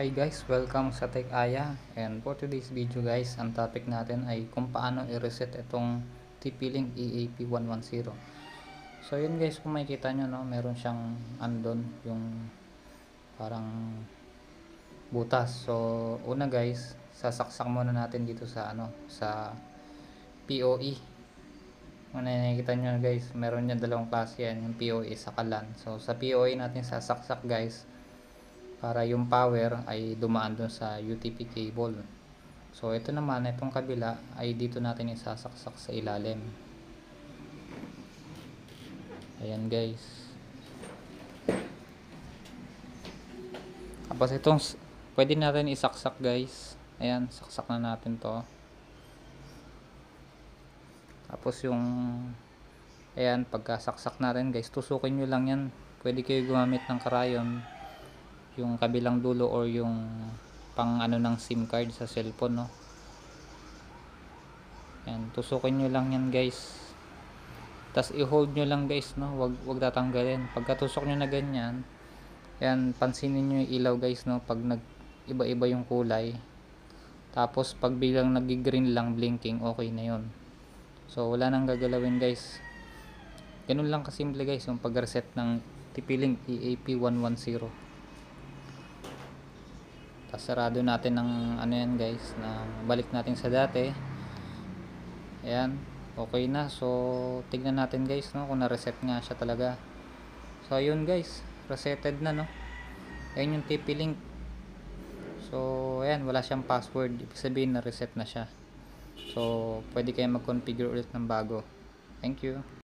Hi guys, welcome sa Tech Aya. And for today's video guys, ang topic natin ay kung paano i-reset itong TP-Link EAP110 So yun guys, kung makikita nyo no, meron siyang andon yung parang butas. So una guys, sasaksak muna natin dito sa ano, sa POE kung nakikita nyo guys, meron niya dalawang klase yan, yung POE sa kalan So sa POE natin sasaksak guys para yung power ay dumaan dun sa UTP cable. So ito naman, itong kabila ay dito natin isasaksak sa ilalim. Ayan guys. Tapos itong pwede natin isaksak guys. Ayan, saksak na natin to. Tapos yung ayan, pagkasaksak natin guys, tusukin nyo lang yan. Pwede kayo gumamit ng karayon yung kabilang dulo or yung pang ano ng SIM card sa cellphone no. Yan, tusukin nyo lang yan guys. Tapos i-hold nyo lang guys no, wag wag tatanggalin. Pagkatusok nyo na ganyan, yan pansinin nyo yung ilaw guys no pag nag iba-iba yung kulay. Tapos pag bilang nag-green lang blinking, okay na 'yon. So wala nang gagalawin guys. Ganun lang kasimple guys yung pag-reset ng TP-Link EAP110 tapos sarado natin ng ano yan guys na balik natin sa dati. Ayan okay na. So tignan natin guys no kung na-reset nga siya talaga. So ayun guys resetted na no. Ayan yung TP-Link so ayan wala siyang password. Ibig sabihin na reset na siya. So pwede kayo mag-configure ulit ng bago. Thank you